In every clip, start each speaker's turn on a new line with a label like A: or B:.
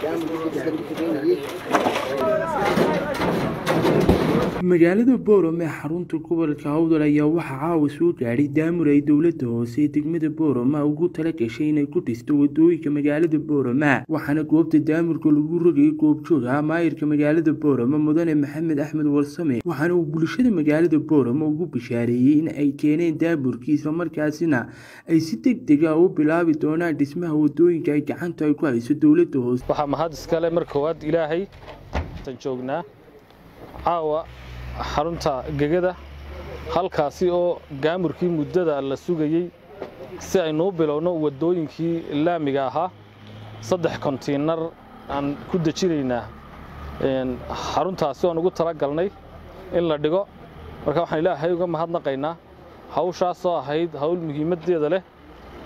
A: क्या मुझे किसी तरीके magaalada boorame xarunta gobolka hawdal ayaa waxaa caawa soo gaadhay daamur ay dowladda hoose ee degmada boorama ugu tala gashay inay ku dhisto waddooyinka magaalada boorama waxaana goobta daamurka lagu rogayay goobjoog ah maayirka magaalada boorama mudane maxamed axmed warsame waxaana uu bulshada magaalada boorama ugu bishaareeyey in ay keeneen daamurkii islamarkaasina ay si deg dega u bilaabi doonaan dhismaha waddooyinka ay gacanta ay ku hayso dowladda hoose.
B: Waxaa mahad iskale mar koowaad ilaahay tan joognaa caawa xarunta gegada halkaasi oo gaamurkii muddada la sugayey si aynuu bilowno waddooyinkii laamiga ahaa. Saddex kontiinar aan ku dejinaynaa xaruntaasi oan ugu tala galnay in la dhigo. Marka waxaan ilaahay uga mahadnaqaynaa hawshaasoo ahayd hawl muhiimaddeeda leh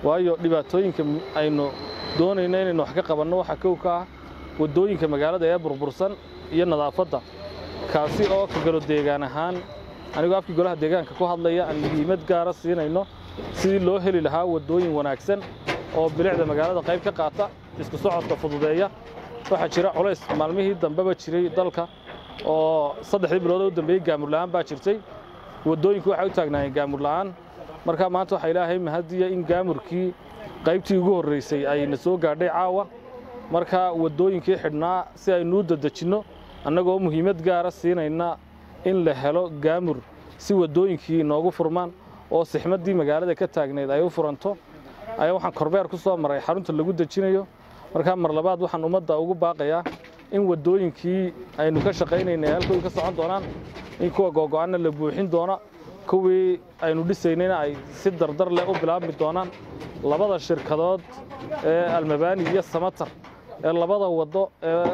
B: waayo dhibaatooyinka aynu doonayno inaynu wax ka qabanno waxaa kow ka ah waddooyinka magaalada ee burbursan iyo nadaafadda kaasi oo ka galo deegaan ahaan anigoo afkii golaha deegaanka ku hadlaya aan muhiimad gaara siinayno sidii loo heli lahaa waddooyin wanaagsan oo bilicda magaalada qayb ka qaata isku socodka fududeeya. Waxaa jira culays maalmihii dambeba jiray dalka oo saddexdii bilood u dambeeyey gaamurla'aan baa jirtay. Waddooyinku waxay u taagnaayeen gaamurla'aan marka maanta waxaa ilaahay mahadiya in gaamurkii qaybtii ugu horraysay ayna soo gaadhay caawa. Marka waddooyinkii xidhnaa si aynuu dadejinno annagoo muhiimad gaara siinayna in la helo gaamur si waddooyinkii inoogu furmaan oo sixmaddii magaalada ka taagnayd ay u furanto. Ayaa waxaan korbeer ku soo maray xarunta lagu dejinayo. Markaa mar labaad waxaan ummadda ugu baaqayaa in waddooyinkii aynu ka shaqaynayna ay halkooda ka socon doonaan in kuwa googo'anna la buuxin doono kuwii aynu dhisaynayna ay si dardar leh u bilaabmi doonaan. Labada shirkadood ee almabaani iyo samatar ee labada waddo ee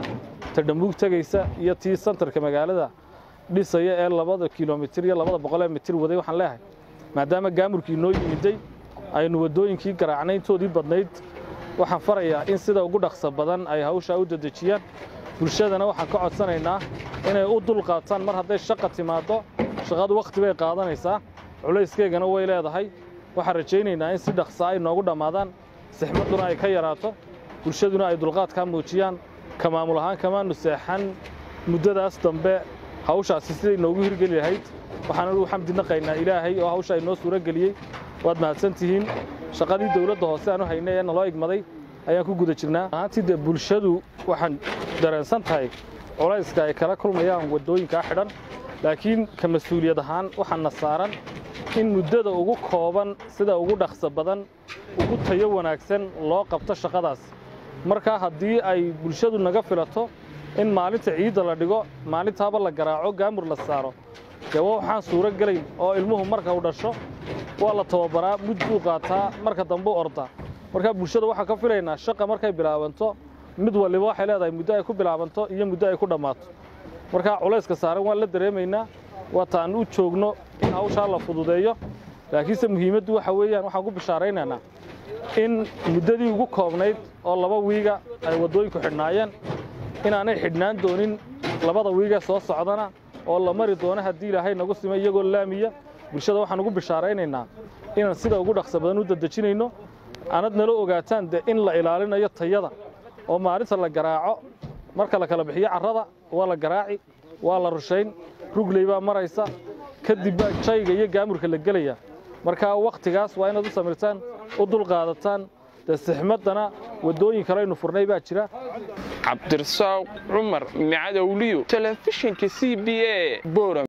B: tadhambuug tegaysa iyo tii santarka magaalada dhisaya ee labada kilomitir iyo labada boqolee mitir waday waxaan leeyahay. Maadaama gaamurkii noo yimiday aynu waddooyinkii garaacnayntoodii badnayd waxaan farayaa in sida ugu dhaqso badan ay hawshaa u dedejiyaan. Bulshadana waxaan ka codsanaynaa inay u dul qaataan mar hadday shaqa timaaddo shaqadu wakhti bay qaadanaysaa. Culayskeegana way leedahay. Waxaan rajaynaynaa in si dhaqsa ay noogu dhammaadaan. Sixmadduna ay ka yaraato. Bulshaduna ay dulqaadkaa muujiyaan ka maamul ahaan kamaanu seexan muddadaas dambe hawshaasi siday noogu hirgeli lahayd waxaan ugu xamdinaqaynaa ilaahay oo hawsha ay noo suuro geliyey waad mahadsan tihiin shaqadii dowladda hoose aanu haynay ee naloo igmaday ayaan ku guda jirnaa. Ahaantii dee bulshadu waxaan dareensan tahay culayska ay kala kulmayaan waddooyinkaa xidhan laakiin ka mas'uuliyad ahaan waxaana saaran in muddada ugu kooban sida ugu dhaqso badan ugu tayo wanaagsan loo qabto shaqadaas markaa haddii ay bulshadu naga filato in maalinta ciidda la dhigo maalintaaba la garaaco gaamur la saaro. Dee waa waxaan suuro gelayn oo ilmuhu marka uu dhasho waa la tababaraa mud buu qaataa marka dambe u ordaa. Markaa bulshada waxaan ka filaynaa shaqa markay bilaabanto mid waliba waxay leedahay muddo ay ku bilaabanto iyo muddo ay ku dhammaato. Markaa culayska saaran waan la dareemaynaa waata aan u joogno in hawshaa la fududeeyo. Laakiinse muhiimaddu waxa weeyaan waxaan ku bishaaraynaynaa in muddadii ugu koobnayd oo laba wiiga ay waddooyinku xidhnaayeen inaanay xidhnaan doonin labada wiiga soo socdana oo la mari doono haddii ilaahay nagu simay iyagoo laamiya. Bulshada waxaan ugu bishaaraynaynaa inaan sida ugu dhaqso badan u dadejinayno aanad nala ogaataan de in la ilaalinayo tayada oo maalinta la garaaco. Marka la kala bixiyo carrada waa la garaaci waa la rushayn. Rugley baa maraysa kadib baa jayga iyo gaamurka la gelaya markaa wakhtigaas waa inaad u samirtaan u dulqaadataan dee sixmaddana waddooyin kaleaynu furnay baa jira.
C: Cabdirasaaq cumar micadowliyo telefishinka c b a